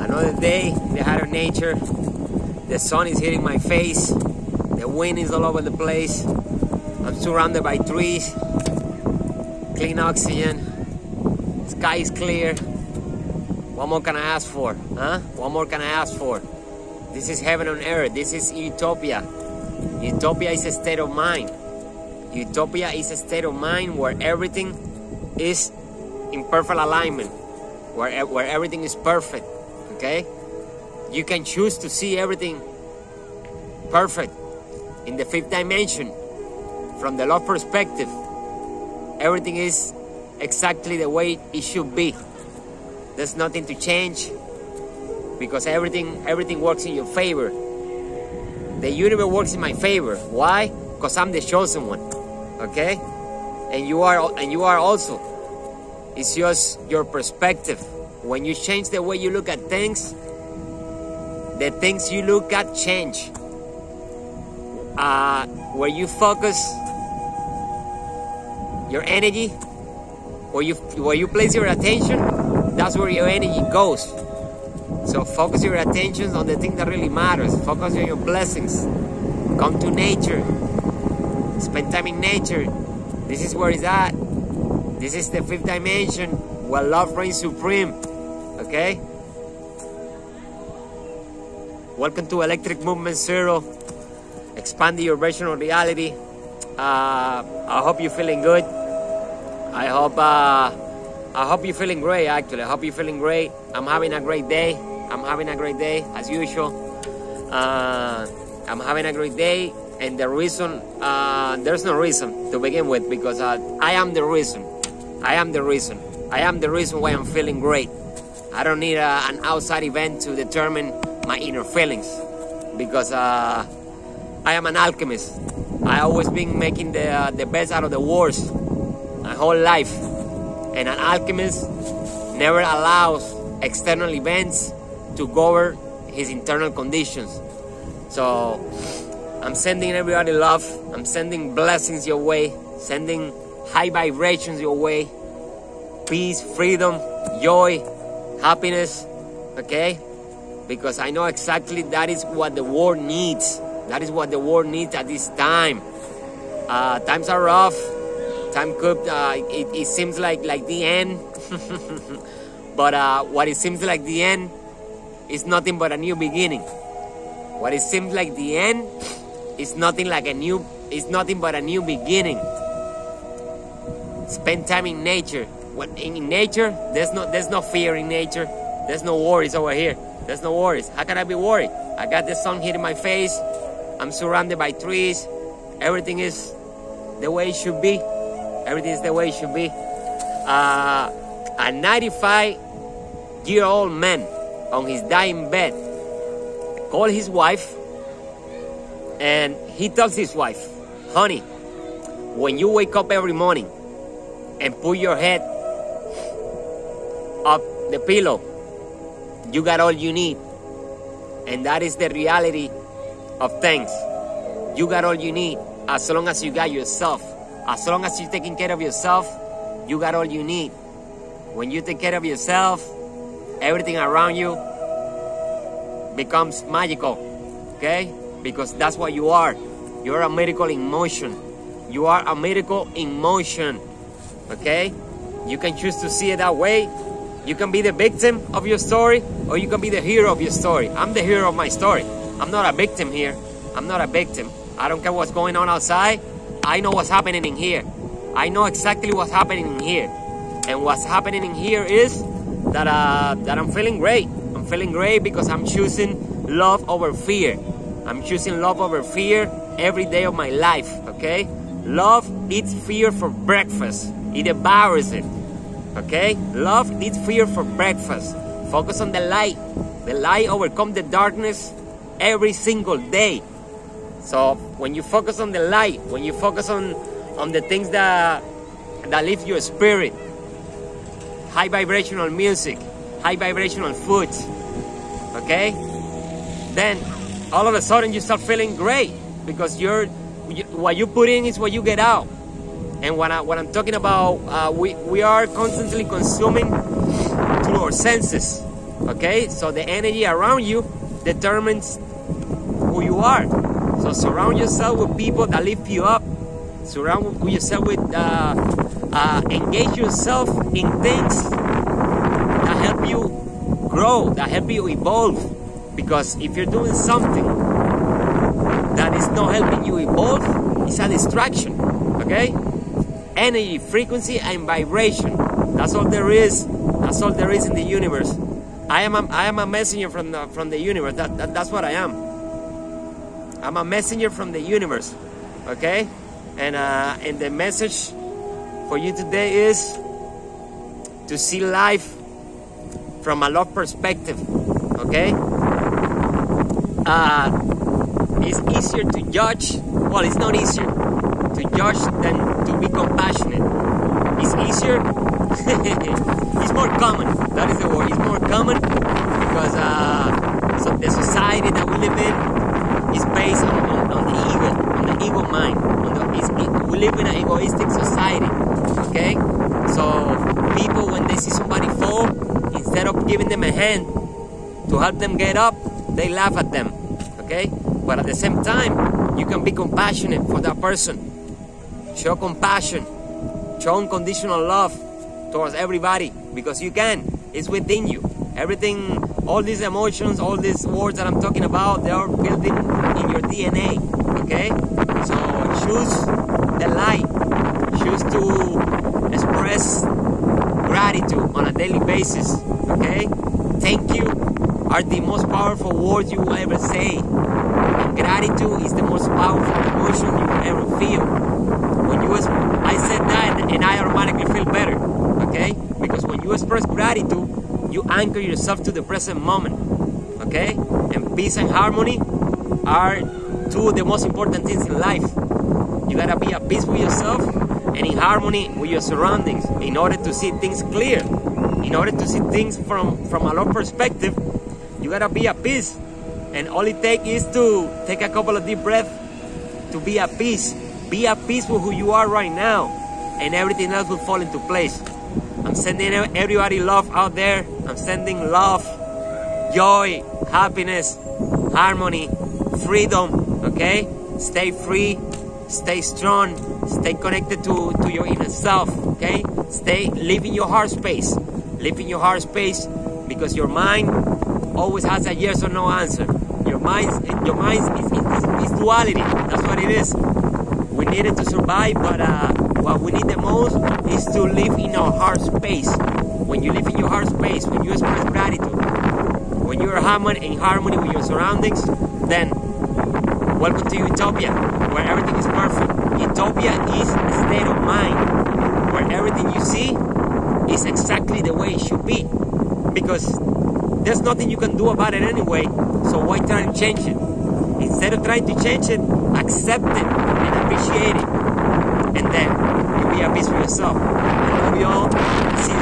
Another day in the heart of nature. The sun is hitting my face. The wind is all over the place. I'm surrounded by trees. Clean oxygen. Sky is clear. What more can I ask for? Huh? What more can I ask for? This is heaven on earth. This is utopia. Utopia is a state of mind. Utopia is a state of mind where everything is in perfect alignment, where, where everything is perfect. Okay? You can choose to see everything perfect in the fifth dimension from the love perspective. Everything is exactly the way it should be. There's nothing to change because everything everything works in your favor. The universe works in my favor. Why? Because I'm the chosen one. Okay? And you are and you are also. It's just your perspective. When you change the way you look at things, the things you look at change. Uh, where you focus your energy, where you where you place your attention, that's where your energy goes. So focus your attention on the thing that really matters. Focus on your blessings. Come to nature. Spend time in nature. This is where it's at. This is the fifth dimension where love reigns supreme. Okay? Welcome to Electric Movement Zero. Expanding your of reality. Uh, I hope you're feeling good. I hope uh, I hope you're feeling great. Actually, I hope you're feeling great. I'm having a great day. I'm having a great day as usual. Uh, I'm having a great day, and the reason uh, there's no reason to begin with because uh, I am the reason. I am the reason. I am the reason why I'm feeling great. I don't need an outside event to determine my inner feelings because uh, I am an alchemist. I always been making the uh, the best out of the worst my whole life, and an alchemist never allows external events to govern his internal conditions. So I'm sending everybody love. I'm sending blessings your way, sending high vibrations your way, peace, freedom, joy, happiness. Okay? Because I know exactly that is what the world needs. That is what the world needs at this time. Uh, times are rough. Time could. Uh, it, it seems like like the end. but uh, what it seems like the end is nothing but a new beginning. What it seems like the end is nothing like a new. It's nothing but a new beginning. Spend time in nature. When in nature, there's no there's no fear in nature. There's no worries over here. There's no worries. How can I be worried? I got the sun hitting my face. I'm surrounded by trees. Everything is the way it should be. Everything is the way it should be. Uh, a 95 year old man on his dying bed called his wife and he tells his wife, honey, when you wake up every morning and put your head up the pillow, you got all you need. And that is the reality of things. You got all you need as long as you got yourself. As long as you're taking care of yourself, you got all you need. When you take care of yourself, everything around you becomes magical. Okay? Because that's what you are. You're a miracle in motion. You are a miracle in motion. Okay? You can choose to see it that way. You can be the victim of your story, or you can be the hero of your story. I'm the hero of my story. I'm not a victim here. I'm not a victim. I don't care what's going on outside. I know what's happening in here. I know exactly what's happening in here. And what's happening in here is that uh, that I'm feeling great. I'm feeling great because I'm choosing love over fear. I'm choosing love over fear every day of my life. Okay? Love eats fear for breakfast. It devours it. Okay? Love eats fear for breakfast. Focus on the light. The light overcome the darkness every single day. So when you focus on the light, when you focus on on the things that that lift your spirit, high vibrational music, high vibrational foods, okay? Then all of a sudden you start feeling great because you're you, what you put in is what you get out. And what, I, what I'm talking about, uh, we, we are constantly consuming through our senses. Okay, so the energy around you determines who you are. So surround yourself with people that lift you up. Surround yourself with, uh, uh, engage yourself in things that help you grow, that help you evolve. Because if you're doing something that is not helping you evolve, it's a distraction. Okay? Energy, frequency, and vibration. That's all there is. That's all there is in the universe. I am a, I am a messenger from the from the universe. That, that that's what I am. I'm a messenger from the universe, okay? And uh, and the message for you today is to see life from a love perspective, okay? Uh, it's easier to judge. Well, it's not easier to judge than to be compassionate. It's easier. it's more common. That is the word. It's more common because uh, so the society that we live in is based on, on, on, the ego, on the ego mind. The, we live in an egoistic society, okay? So people, when they see somebody fall, instead of giving them a hand to help them get up, they laugh at them, okay? But at the same time, you can be compassionate for that person. Show compassion, show unconditional love towards everybody because you can. It's within you. Everything all these emotions, all these words that I'm talking about, they are building in your DNA. Okay? So choose the light. Choose to express gratitude on a daily basis. Okay? Thank you are the most powerful words you will ever say. And gratitude is the most powerful emotion you will ever feel. When you I said that and I automatically feel better. Okay? Because when you express gratitude, you anchor yourself to the present moment. Okay? And peace and harmony are two of the most important things in life. You gotta be at peace with yourself and in harmony with your surroundings in order to see things clear. In order to see things from, from a long perspective, you gotta be at peace. And all it takes is to take a couple of deep breaths to be at peace. Be at peace with who you are right now, and everything else will fall into place. I'm sending everybody love out there. I'm sending love, joy, happiness, harmony, freedom, okay? Stay free, stay strong, stay connected to, to your inner self, okay? Stay, live in your heart space. Live in your heart space because your mind always has a yes or no answer. Your mind, your mind is, is, is duality. That's what it is. We need it to survive, but uh, what we need the most is to live in our heart space. When you live in your heart space, when you express gratitude, when you are in harmony with your surroundings, then welcome to Utopia, where everything is perfect. Utopia is a state of mind where everything you see is exactly the way it should be. Because there's nothing you can do about it anyway, so why try to change it? Instead of trying to change it, accept it and appreciate it. And then you'll be at peace with yourself. Love you all. See you.